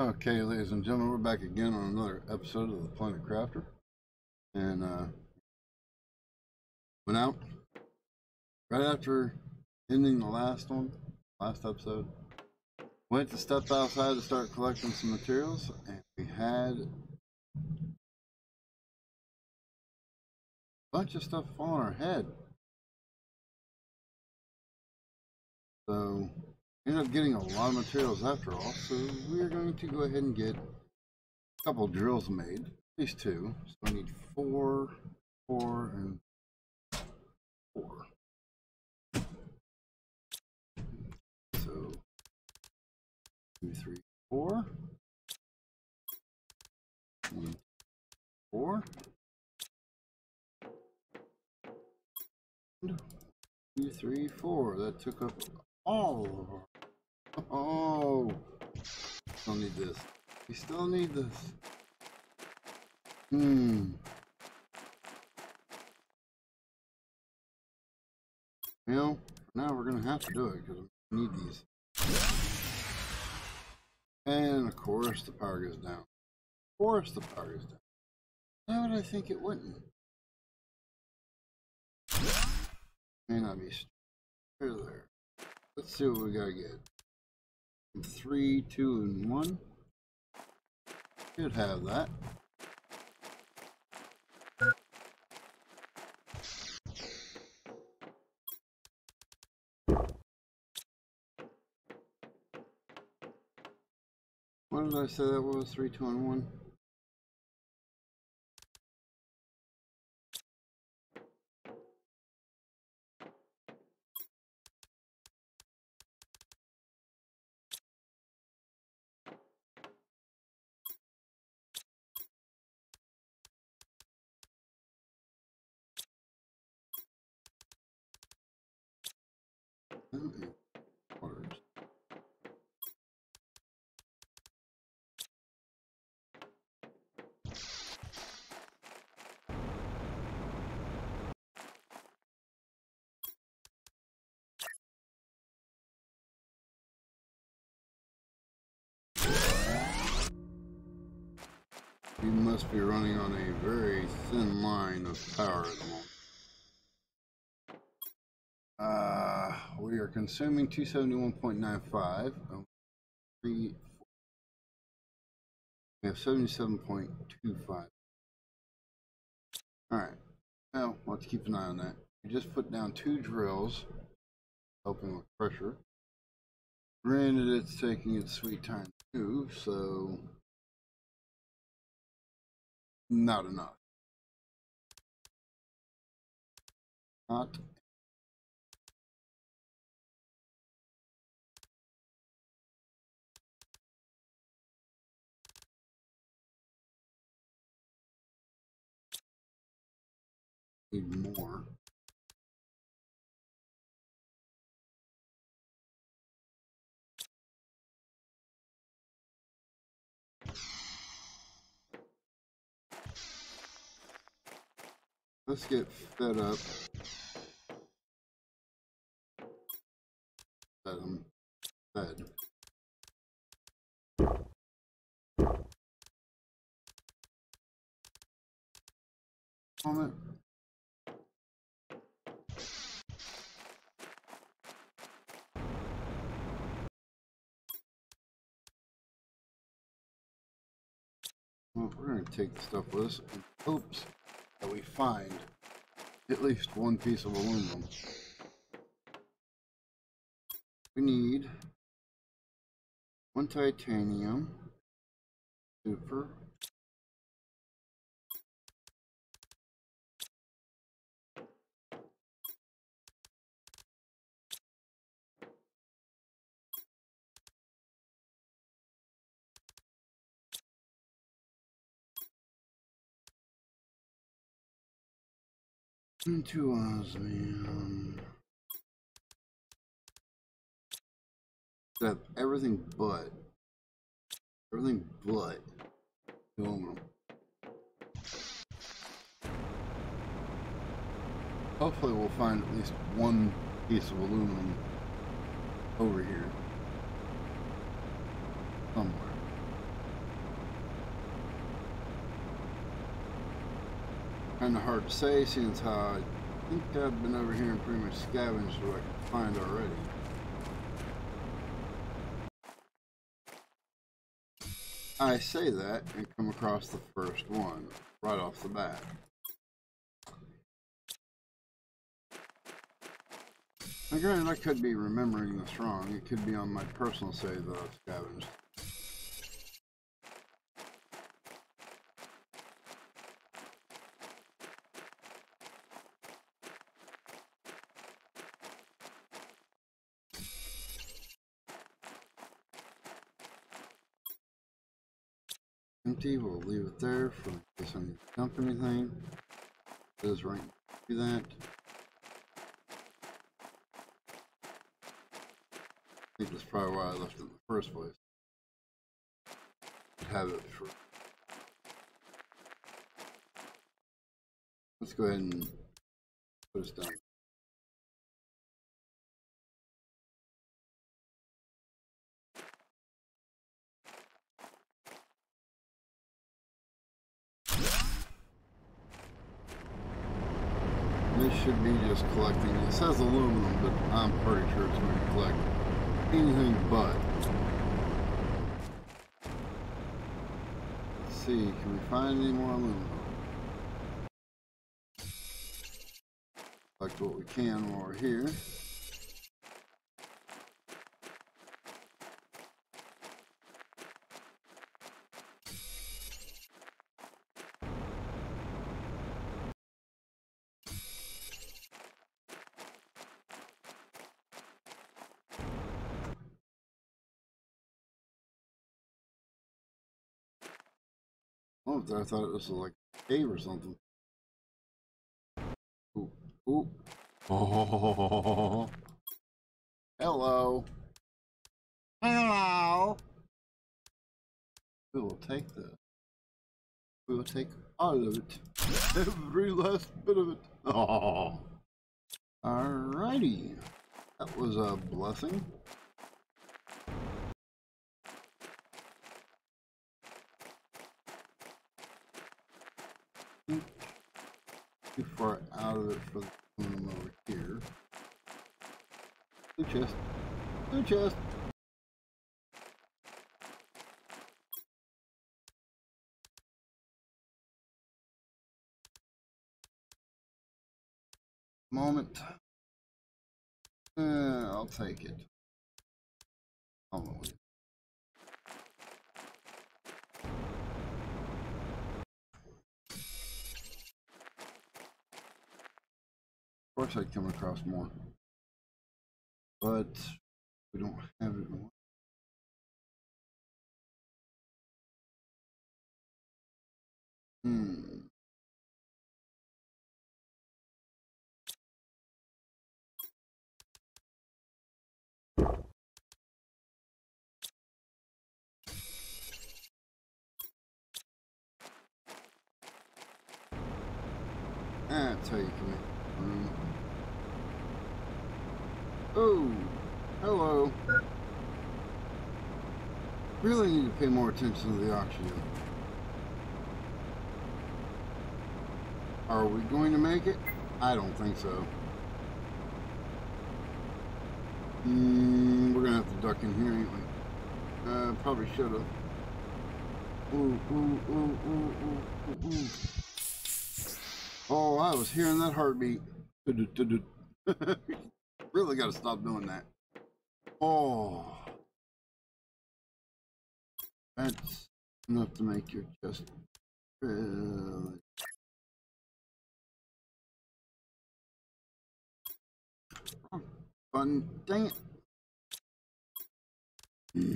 Okay, ladies and gentlemen, we're back again on another episode of the Planet Crafter. And, uh, went out right after ending the last one, last episode. Went to step outside to start collecting some materials, and we had a bunch of stuff fall on our head. So, ended up getting a lot of materials after all, so we're going to go ahead and get a couple drills made, at least two. So I need four, four, and four. So two, three, four. One, four. Two, three, four. That took up all of our Oh, still need this. We still need this. Hmm. Well, now we're gonna have to do it because we need these. And of course, the power goes down. Of course, the power goes down. Why would I think it wouldn't? May not be there. there. Let's see what we gotta get three, two, and one. Should have that. What did I say that was? Three, two, and one? You must be running on a very thin line of power at the moment. Uh, we are consuming 271.95. Oh, three, we have 77.25. Alright. Well, let's keep an eye on that. We just put down two drills, helping with pressure. Granted, it's taking its sweet time too, so not enough. Not need more. Let's get fed up. Fed them. Fed. Comment. Well, we're to take the stuff with us hopes that we find at least one piece of aluminum. We need one titanium, super, Two osmium. Have everything but everything but aluminum. Hopefully we'll find at least one piece of aluminum over here somewhere. Kind of hard to say since I think I've been over here and pretty much scavenged what I could find already. I say that and come across the first one right off the bat. Now granted, I could be remembering this wrong. It could be on my personal save that I've scavenged. We'll leave it there for need to dump anything. It says right do that. I think that's probably why I left it in the first place. Have it for. Let's go ahead and put this down. This should be just collecting. It says aluminum, but I'm pretty sure it's going to collect anything but. Let's see, can we find any more aluminum? Collect what we can while we're here. Oh, I thought this was like a cave or something. Ooh, ooh. Oh, hello. Hello. We will take this. We will take all of it. Every last bit of it. Oh. Alrighty. That was a blessing. Too far out of it for the aluminum over here. Blue chest. Blue chest. Moment. Uh, I'll take it. I'll move it. Of course I'd come across more. But we don't have it. Hmm. That's how you come in. Room. Oh, hello. Really need to pay more attention to the oxygen. Are we going to make it? I don't think so. Mm, we're gonna have to duck in here, ain't we? Uh, probably should have. Ooh, ooh, ooh, ooh, ooh, ooh, ooh. Oh, I was hearing that heartbeat. really got to stop doing that. Oh, that's enough to make your chest really. Fun, dang it. Hmm.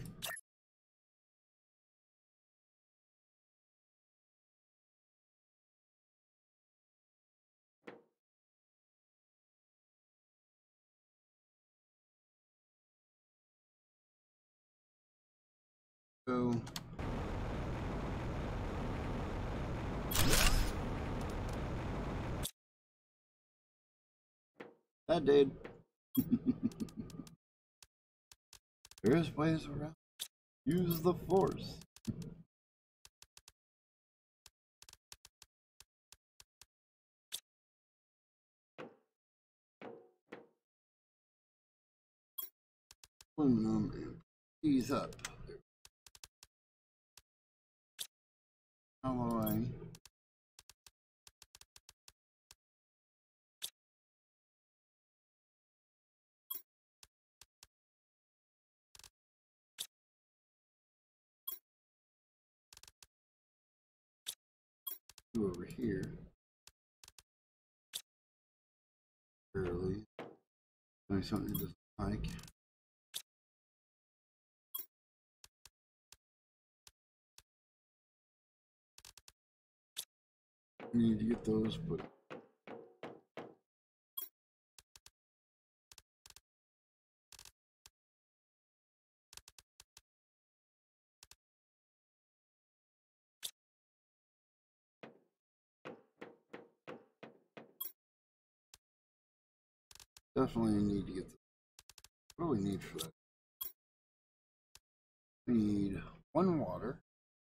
That did. there is ways around. Use the force. Oh, Aluminum and these up. Alloy. over here. Early. Doing something it doesn't like. Need to get those, but definitely need to get the, what do we need for that? We need one water,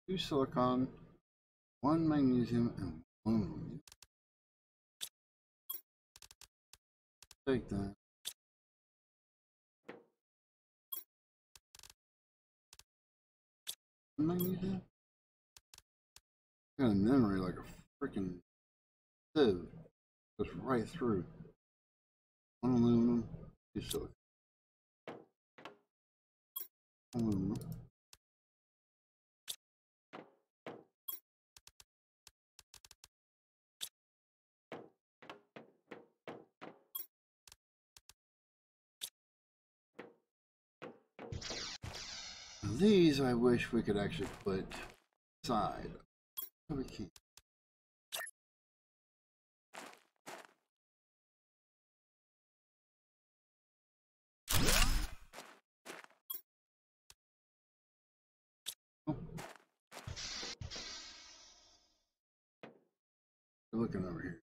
two silicon, one magnesium, and one Take that. Magnesium? Got a memory like a freaking sieve. Goes right through. One aluminum, two silicon. Aluminum. These I wish we could actually put side. We can't. Oh. looking over here.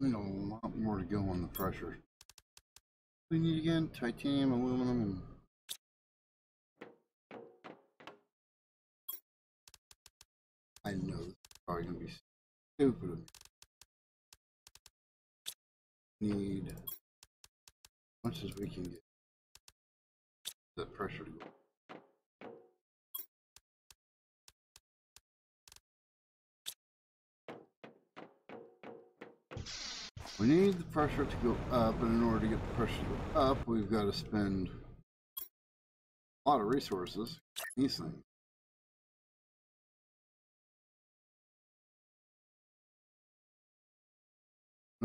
We got a lot more to go on the pressure. We need again titanium, aluminum, and I know is probably gonna be stupid. Need as much as we can get that pressure to go. We need the pressure to go up, and in order to get the pressure to go up, we've got to spend a lot of resources. These things.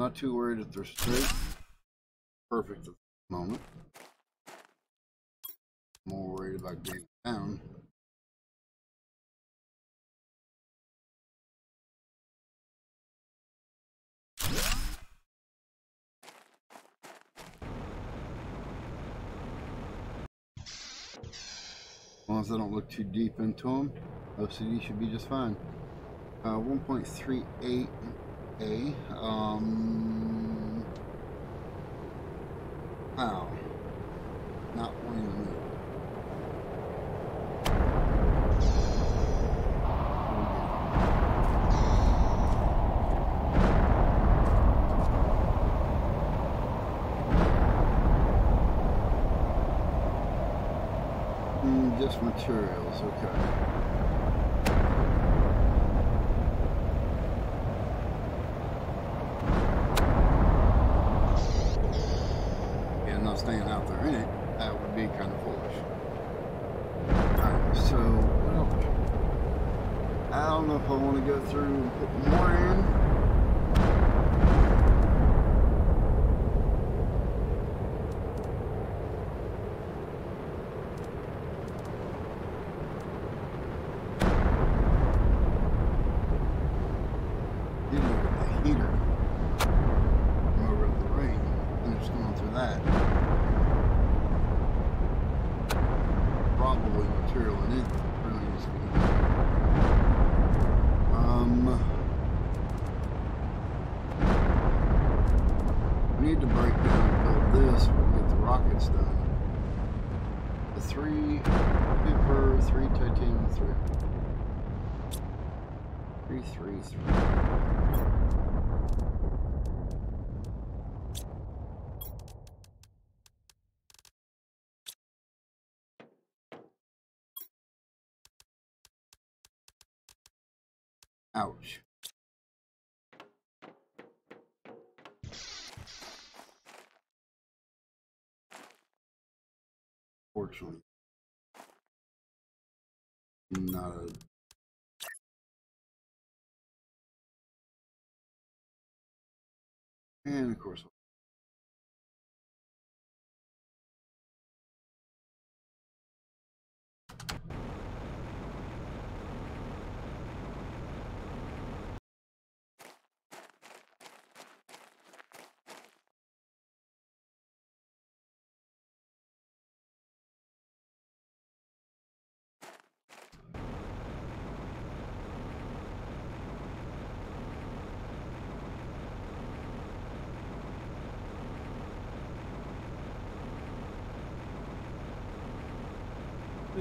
Not too worried if they're straight. Perfect at the moment. More worried about getting down. long as I don't look too deep into them, OCD should be just fine. Uh, 1.38A, um, wow, not wanting to move. just materials, okay. Not staying out there in it, that would be kind of foolish. Alright, so, well, I don't know if I want to go through and put more in. Ouch. Fortunately, not a and of course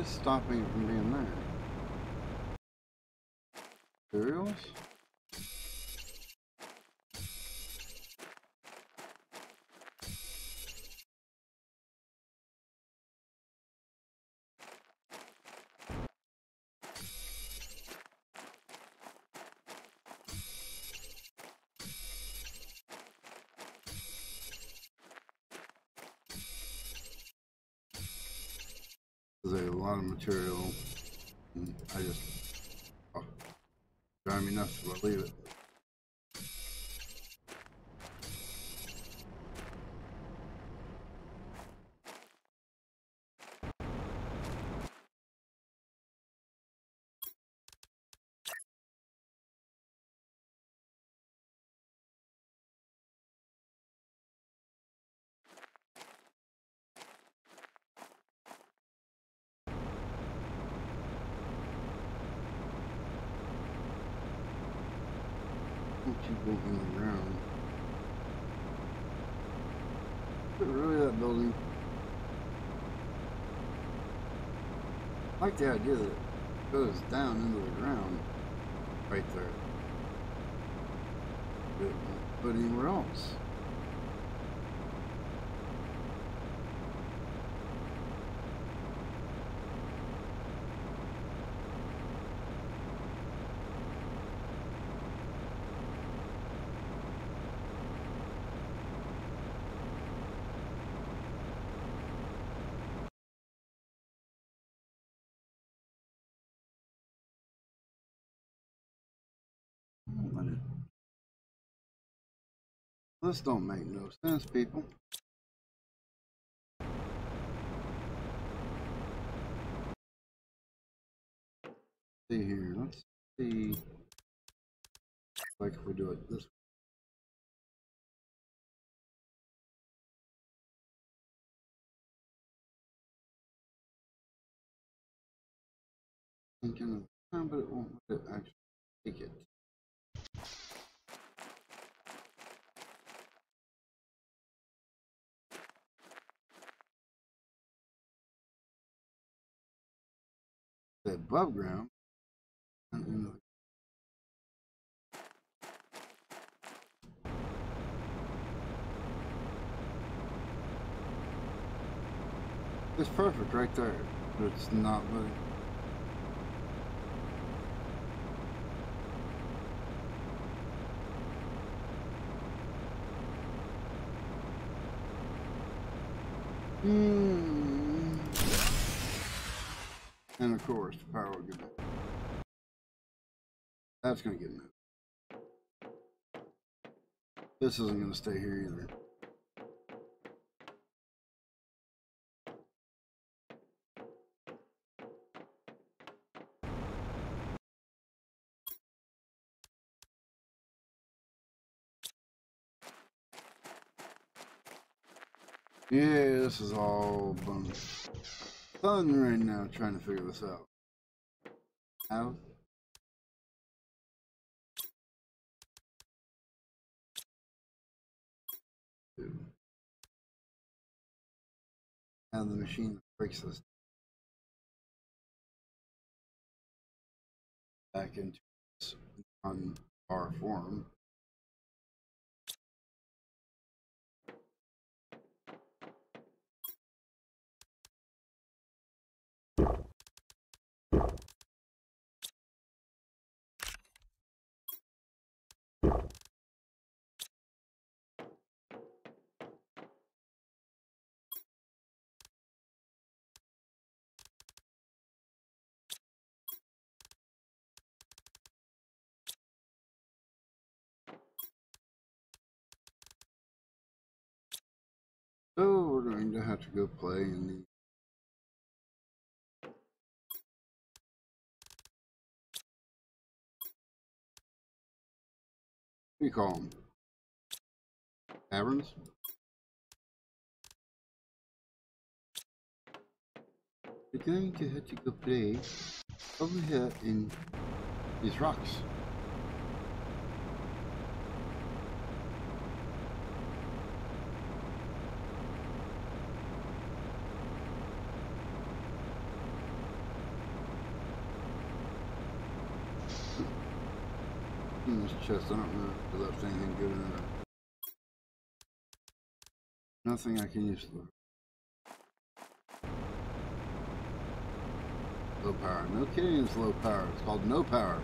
Just stopping from being there. Materials? A lot of material. and I just oh, drive me nuts leave it. Don't keep moving around. Is it really that building? I like the idea that it goes down into the ground right there. But anywhere else. This don't make no sense, people. See here, let's see. Like if we do it this way. thinking of time, but it won't it actually take it. Above ground. It's perfect right there, but it's not letting. Hmm. Course, the power will get moved. That's going to get moved. This isn't going to stay here either. Yeah, this is all bum. Fun right now trying to figure this out. How? to the machine breaks this back into its on bar form. So we're going to have to go play in the What do you call them? Taverns? We're going to have to go play over here in these rocks. In this chest, I don't know if there's anything good in there. Nothing I can use for Low power. No kidding, it's low power. It's called no power.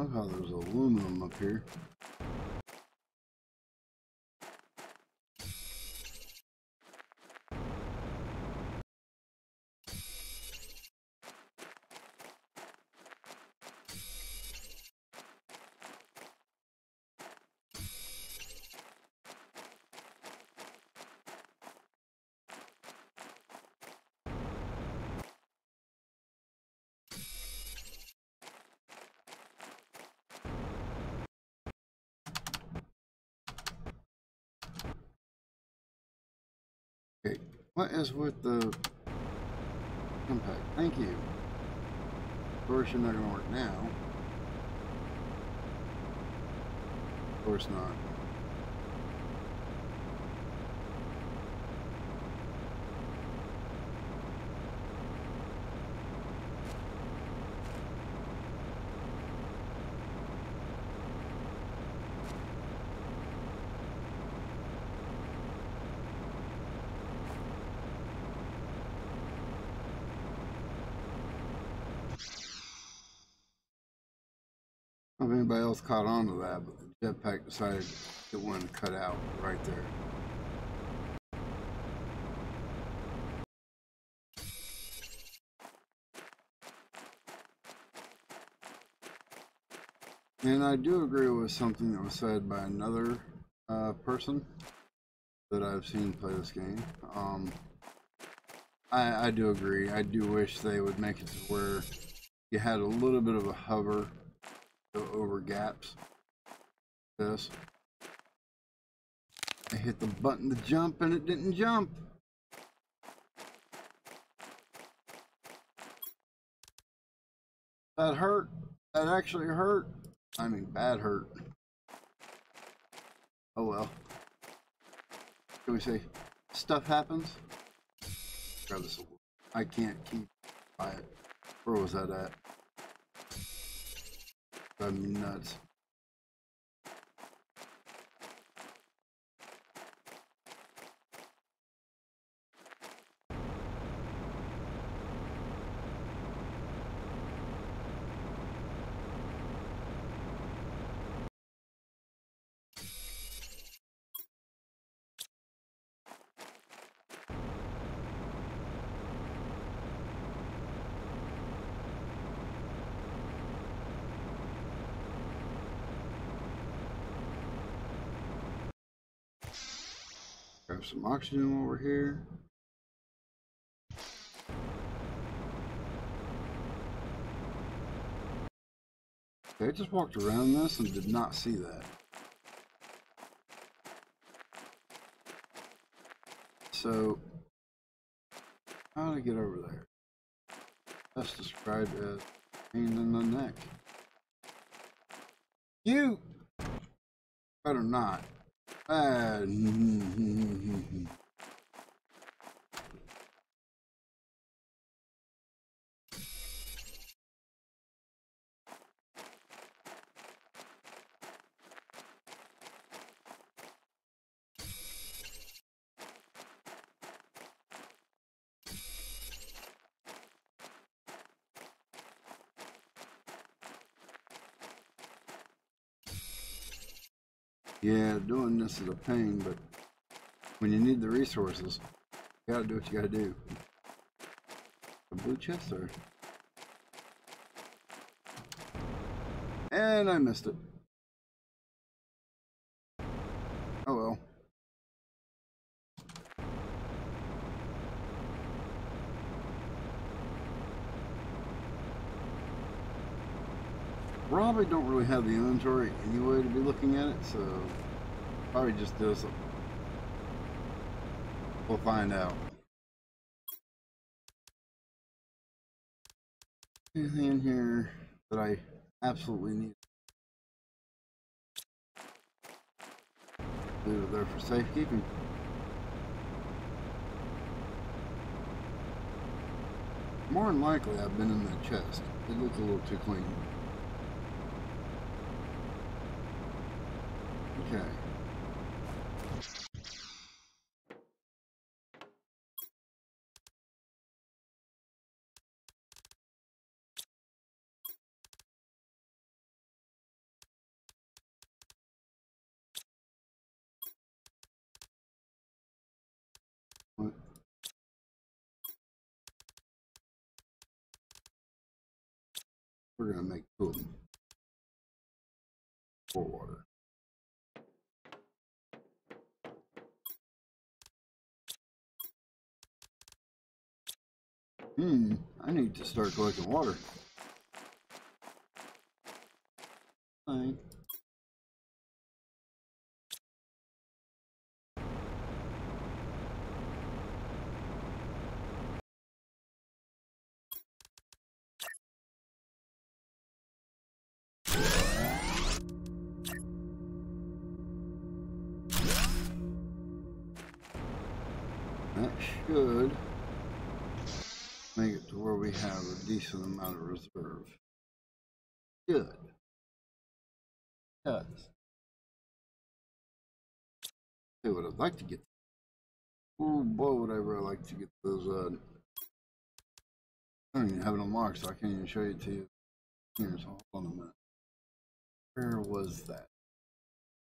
Look how there's aluminum up here. Okay, what is with the impact? Thank you. Of course, you're not going to work now. Of course not. Else caught on to that, but the jetpack decided it to cut out right there. And I do agree with something that was said by another uh, person that I've seen play this game. Um, I, I do agree. I do wish they would make it to where you had a little bit of a hover over gaps. This. I hit the button to jump and it didn't jump. That hurt. That actually hurt. I mean, bad hurt. Oh well. Can we say stuff happens? Grab this. I can't keep quiet. Where was that at? Me nuts. Grab some oxygen we're here. Okay, I just walked around this and did not see that. So, how to get over there? That's described as pain in the neck. You better not. Uh, mm, mm, mm, Yeah, doing this is a pain, but when you need the resources, you gotta do what you gotta do. A blue chest there. And I missed it. Oh well. Probably don't really have the inventory anyway to be looking at it, so probably just does it. We'll find out. Anything in here that I absolutely need? Leave it there for safekeeping. More than likely, I've been in that chest. It looks a little too clean. Okay. We're gonna make two of them. Water. Hmm, I need to start collecting water. Fine. Decent amount of reserve. Good. Yes. See what I'd like to get. Oh boy, would I really like to get those. Uh, I don't even have it unlocked, so I can't even show you to you. Here, so hold on a minute. Where was that?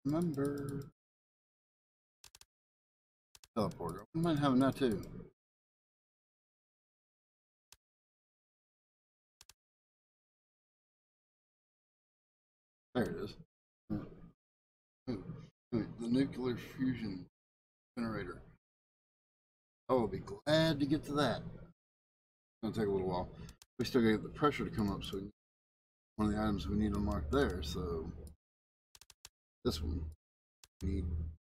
Remember? Teleporter. I might have that too. There it is. Hmm. Hmm. Hmm. The nuclear fusion generator. I will be glad to get to that. It's gonna take a little while. We still gotta get the pressure to come up, so one of the items we need to mark there. So this one we need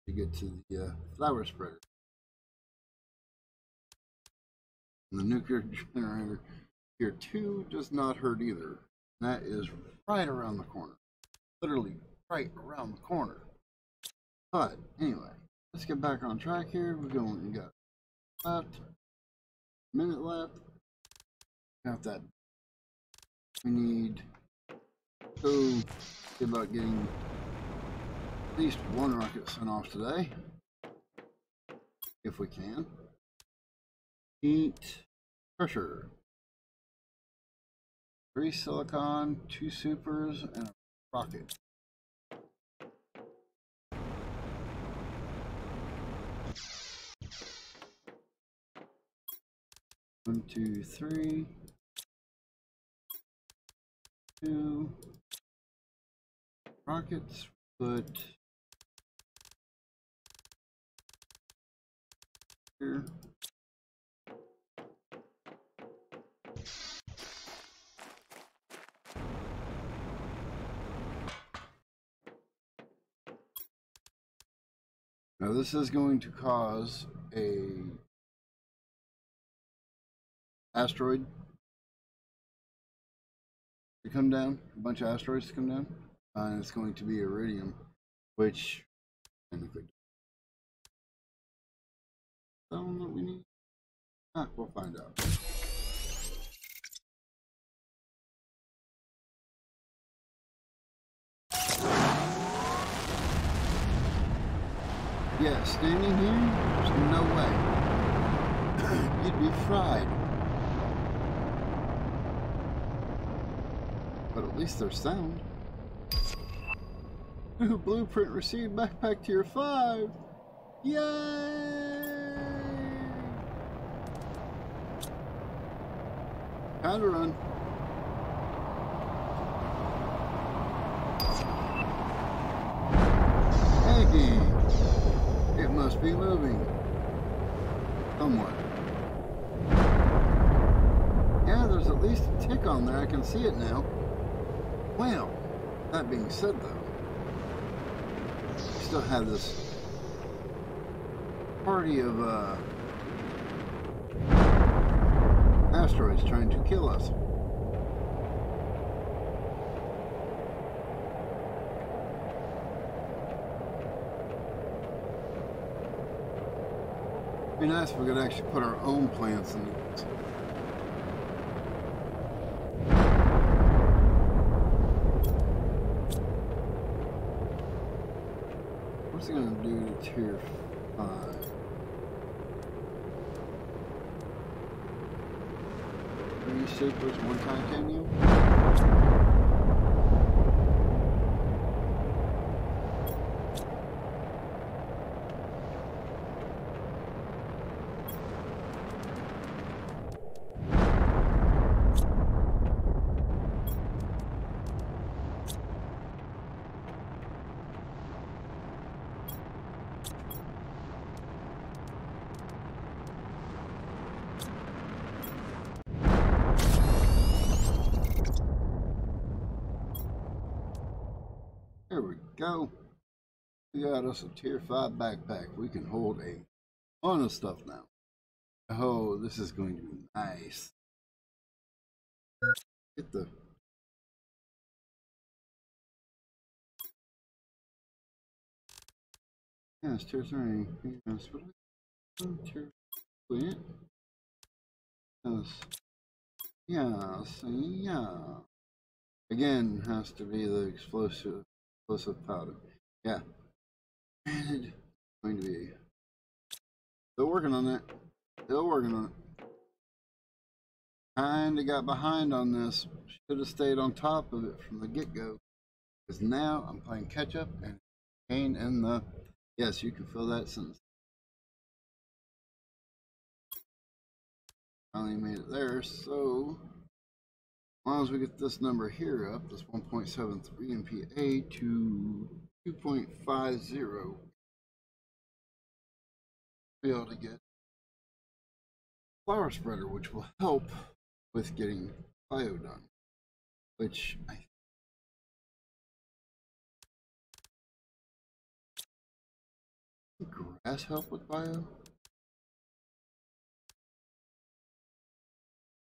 to get to the uh, flower spreader. And the nuclear generator here too does not hurt either. That is right around the corner literally right around the corner. But anyway, let's get back on track here. We're going, we got left, minute left. Got that. We need to see about getting at least one rocket sent off today, if we can. Heat, pressure, three silicon, two supers, and a rocket. One, two, three. Two. Rockets, put here. Now this is going to cause a asteroid to come down, a bunch of asteroids to come down, and it's going to be iridium, which technically something that we need. Ah, we'll find out. Yeah, standing here, there's no way. You'd be fried. But at least there's sound. New blueprint received backpack tier 5. Yay! Time to run. It must be moving. Somewhat. Yeah, there's at least a tick on there. I can see it now. Well, that being said though, we still have this party of uh, asteroids trying to kill us. Be nice if we could actually put our own plants in these. What's it gonna do to tier five? Three supers, one titanium? There we go. We got us a tier 5 backpack. We can hold a ton of stuff now. Oh, this is going to be nice. Get the Yes, tier 3. Yes, do we tier Wait. Yes. Yes, yeah. Again, has to be the explosive explosive powder. Yeah. Granted, going to be still working on that. Still working on it. Kinda got behind on this. Should have stayed on top of it from the get go. Because now I'm playing catch up and pain in the yes, you can feel that sentence. Finally made it there, so long as we get this number here up, this 1.73 MPa to 2.50, will be able to get flower spreader, which will help with getting bio done, which I think grass help with bio.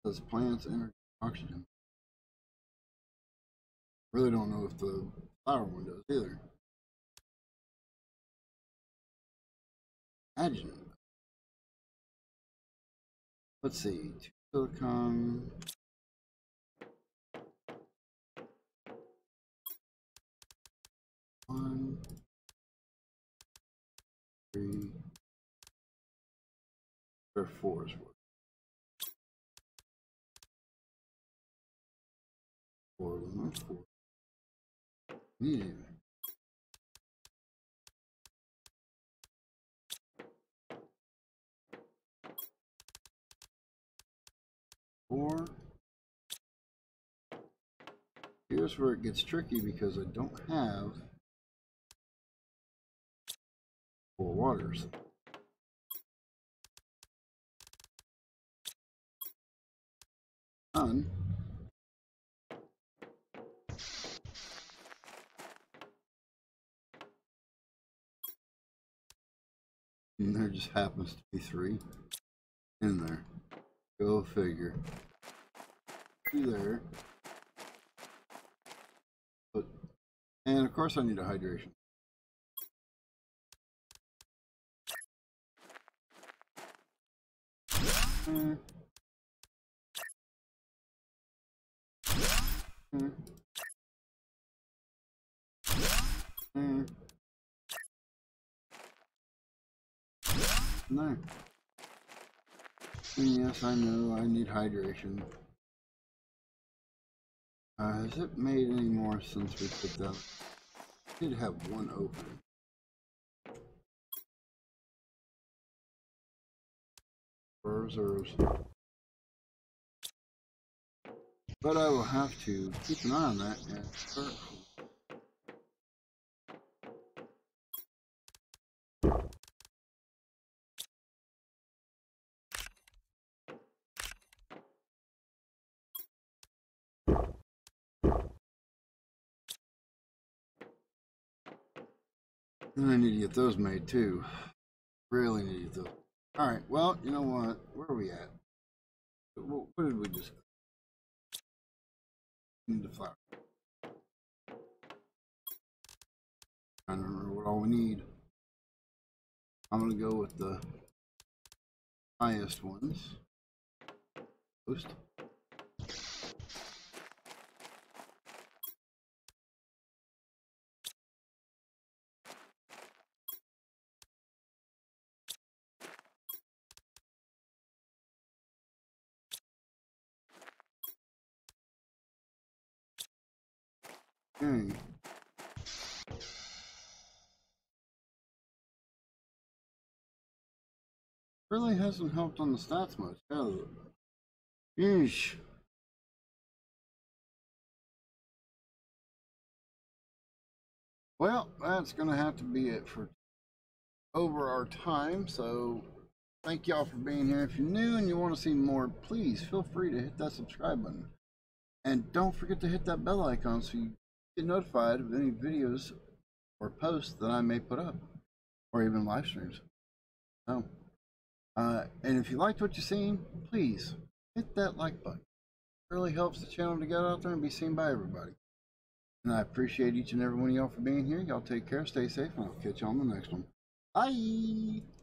Does plants energy oxygen? Really don't know if the flower one does either. Imagine. Let's see. Silicon. One. Three. Or four is what. Four are four. Hmm. Yeah. Four. Here's where it gets tricky because I don't have four waters. None. And there just happens to be three in there. Go figure. Two there. But, and of course I need a hydration. Hmm. Hmm. Hmm. No. And yes, I know I need hydration. Uh, has it made any more since we put that? did have one open. Reserves. But I will have to keep an eye on that and start I need to get those made too. Really need to get those. All right. Well, you know what? Where are we at? What, what did we just? Need the flower. I don't remember what all we need. I'm gonna go with the highest ones. Post. Okay. Really hasn't helped on the stats much, has it? Yeesh. Well, that's going to have to be it for over our time. So, thank y'all for being here. If you're new and you want to see more, please feel free to hit that subscribe button. And don't forget to hit that bell icon so you get notified of any videos or posts that I may put up, or even live streams. So, uh, and if you liked what you've seen, please hit that like button. It really helps the channel to get out there and be seen by everybody. And I appreciate each and every one of y'all for being here. Y'all take care, stay safe, and I'll catch you on the next one. Bye!